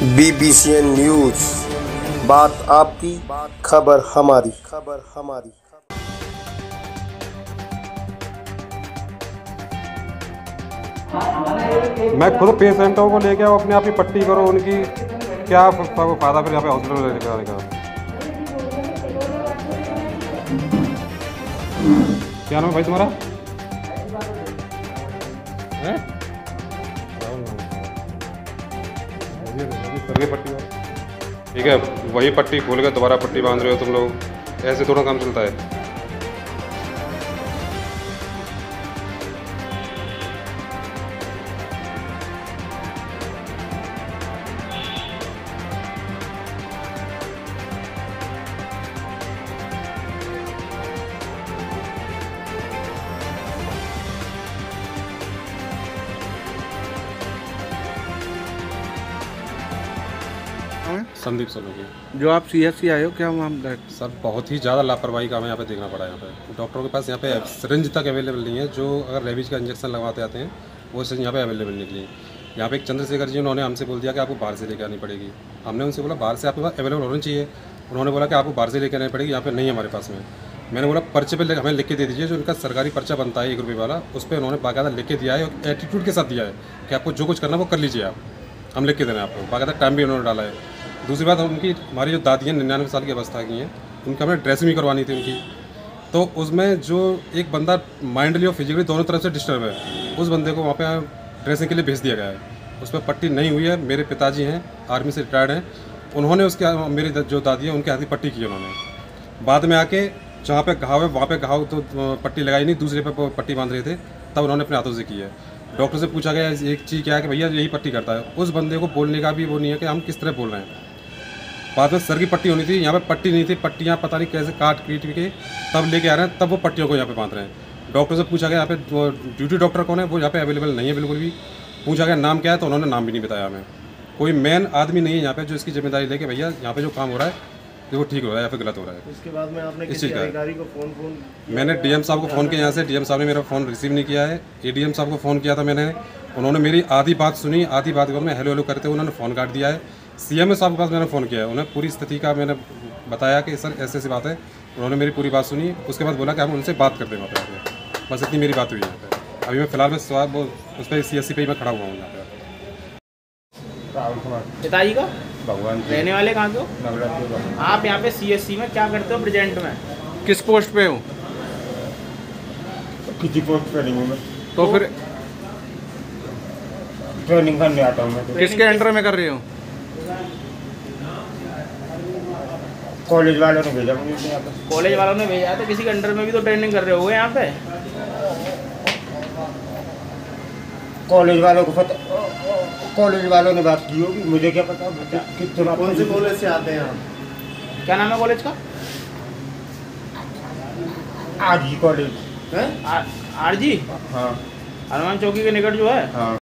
बीबीसीएन news, बात आपकी, खबर हमारी। खबर हमारी। मैं खुद पेशेंटों को लेके आओ अपने आप ही पट्टी करो, उनकी क्या फ़ायदा फिर यहाँ पे हॉस्पिटल में आने का। क्या नाम है भाई तुम्हारा? हैं? सर पट्टी। ठीक है, वही पट्टी खोल के दोबारा पट्टी बाँध रहे हो तुम लोग। ऐसे थोड़ा काम चलता है। संदीप सोलंकी जो आप सी एस सी आए हो क्या मामला है सर बहुत ही ज़्यादा लापरवाही का हमें यहाँ पे देखना पड़ा है यहाँ पे। डॉक्टरों के पास यहाँ पे सिरिंज तक अवेलेबल नहीं है। जो अगर रेबीज का इंजेक्शन लगवाते आते हैं वो सिरिंज यहाँ पे अवेलेबल नहीं है। यहाँ पे एक चंद्रशेखर जी उन्होंने हमसे बोल दिया कि आपको बाहर से लेकर आनी पड़ेगी। हमने उनसे बोला बाहर से आपके पास अवेलेबल होनी चाहिए। उन्होंने बोला कि आपको बाहर से लेकर आनी पड़ेगी यहाँ पे नहीं हमारे पास में। मैंने बोला पर्चे पे हमें लिख के दे दीजिए जो उनका सरकारी पर्चा बनता है एक रुपये वाला उस पर उन्होंने बाकायदा लिख के दिया है और एटीट्यूड के साथ दिया है कि आपको जो कुछ करना है वो कर लीजिए आप। हम लिख के दे रहे हैं आपको। बाकायदा टाइम भी उन्होंने डाला है। दूसरी बात, उनकी, हमारी जो दादी हैं, निन्यानवे साल की अवस्था की हैं, उनका हमें ड्रेसिंग भी करवानी थी उनकी। तो उसमें जो एक बंदा माइंडली और फिजिकली दोनों तरफ़ से डिस्टर्ब है, उस बंदे को वहाँ पे ड्रेसिंग के लिए भेज दिया गया है। उस पर पट्टी नहीं हुई है, मेरे पिताजी हैं आर्मी से रिटायर्ड हैं, उन्होंने उसके, मेरी जो दादी है, उनके हाथ की पट्टी की उन्होंने। बाद में आके जहाँ पे घाव है, वहाँ पे घाव तो पट्टी लगाई नहीं, दूसरे पे पट्टी बाँध रहे थे, तब उन्होंने अपने हाथों से की है। डॉक्टर से पूछा गया, एक चीज़ क्या है कि भैया यही पट्टी करता है? उस बंदे को बोलने का भी वो नहीं है कि हम किस तरह बोल रहे हैं। बाद में सर की पट्टी होनी थी यहाँ पे पट्टी नहीं थी पट्टियाँ पता नहीं कैसे काट पीट के तब लेके आ रहे हैं तब वो पट्टियों को यहाँ पे बाँध रहे हैं। डॉक्टर से पूछा गया यहाँ पे जो ड्यूटी डॉक्टर कौन है वो यहाँ पे अवेलेबल नहीं है बिल्कुल भी। पूछा गया नाम क्या है तो उन्होंने नाम भी नहीं बताया हमें। कोई मेन आदमी नहीं है यहाँ पे जो इसकी ज़िम्मेदारी लेके भैया यहाँ पे जो काम हो रहा है वो ठीक हो रहा है या फिर गलत हो रहा है। उसके बाद में आपने इस किसी चीज़ का को फ़ोन फ़ोन मैंने डीएम साहब को फ़ोन किया यहाँ से। डीएम साहब ने मेरा फ़ोन रिसीव नहीं किया है। एडीएम साहब को फ़ोन किया था मैंने। उन्होंने मेरी आधी बात सुनी आधी बात में हेलो हेलो करते हुए उन्होंने फ़ोन काट दिया है। सीएमओ साहब के पास मैंने फ़ोन किया है। उन्हें पूरी स्थिति का मैंने बताया कि सर ऐसी ऐसी बात है। उन्होंने मेरी पूरी बात सुनी। उसके बाद बोला कि हम उनसे बात करते हैं वहाँ पे आके। बस इतनी मेरी बात हुई है यहाँ पे। अभी मैं फ़िलहाल मैं स्वाद वो उस पर सी एस सी पे ही मैं खड़ा हुआ हूँ यहाँ पे। पिताजी का? भगवान रहने वाले कहाँ के हो? आप यहाँ पे सीएससी में क्या करते हो प्रेजेंट में? किस पोस्ट पे हो? किसी पोस्ट पे नहीं हूँ मैं। तो फिर ट्रेनिंग करने आता हूँ मैं तो। किसके अंडर में कर रहे हो? कॉलेज वालों ने भेजा मुझे यहाँ कॉलेज वालों ने भेजा है तो किसी के अंडर में भी तो ट्रेनिंग कर रहे हो यहाँ पे? कॉलेज वालों को पता कॉलेज वालों ने बात की होगी मुझे क्या पता कितना कौन से कॉलेज से आते हैं आप? क्या नाम है कॉलेज का? आज ही कॉलेज हैं? आर जी हाँ। हनुमान चौकी के निकट जो है? हाँ।